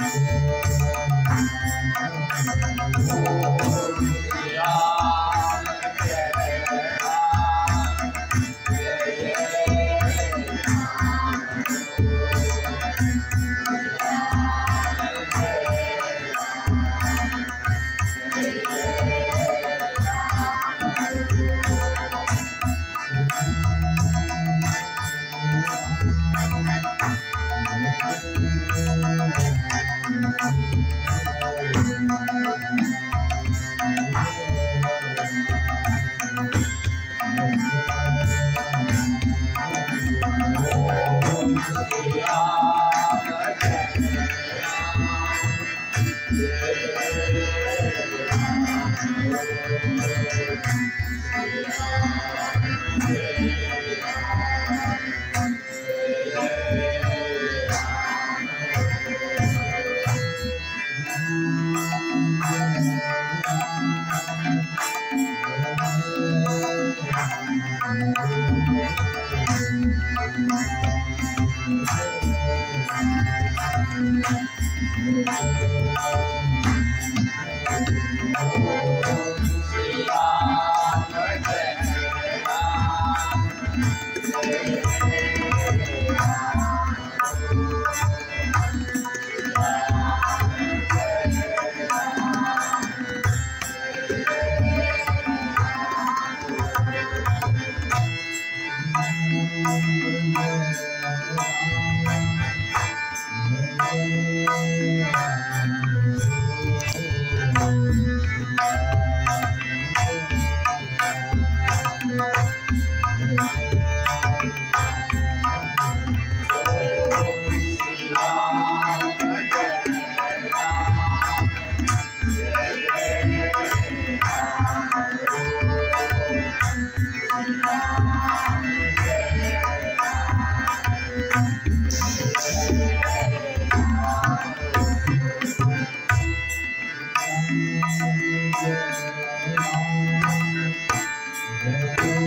Thank you. Thank you. Ram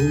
Om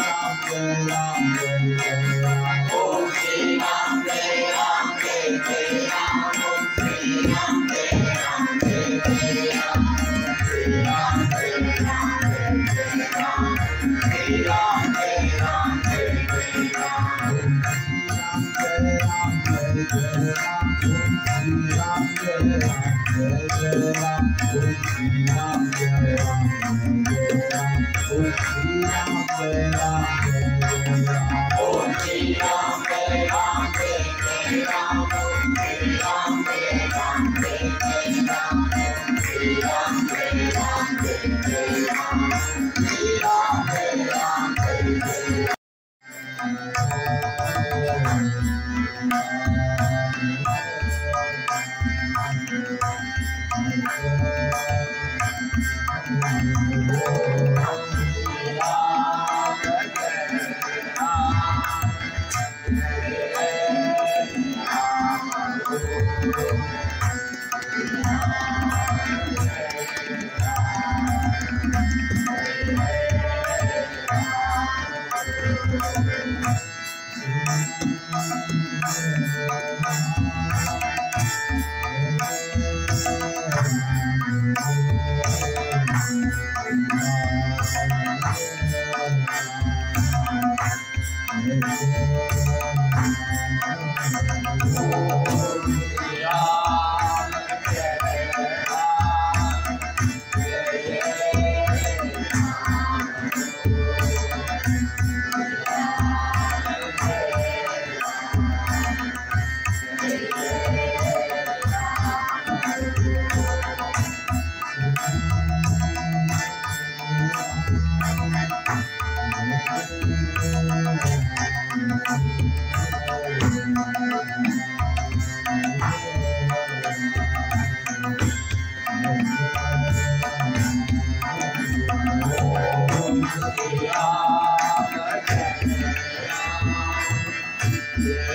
Yeah. 我们的家 Yeah.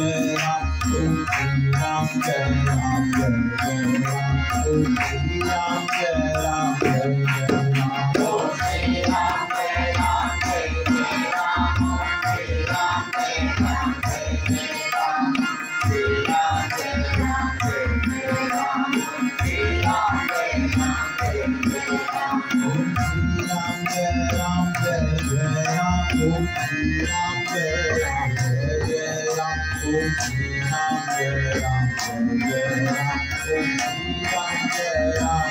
Jai Ram, Om Jai Ram, Jai Ram, Jai Ram, Om Jai Ram, Jai Ram.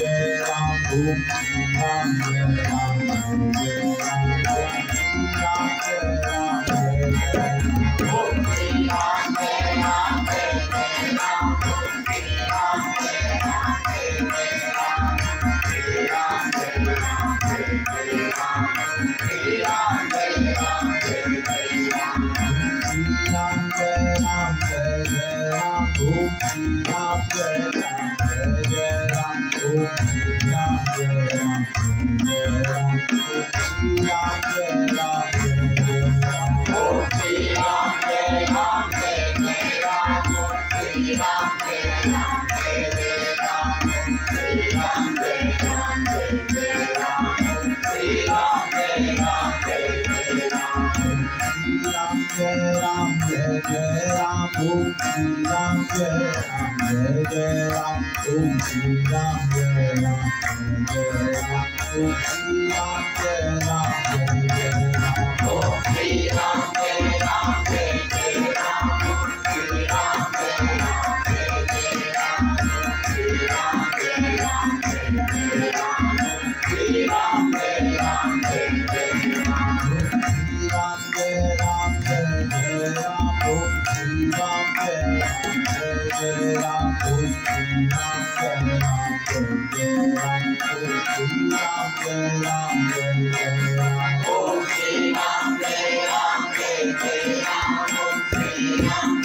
Jai Om Jai Ram, Om Shri Ram, Jai Ram, Jai Jai Ram, Om Shri Ram, Jai Ram, Jai Ram, Om Shri Ram, Jai Ram, Jai Ram. Okay, okay,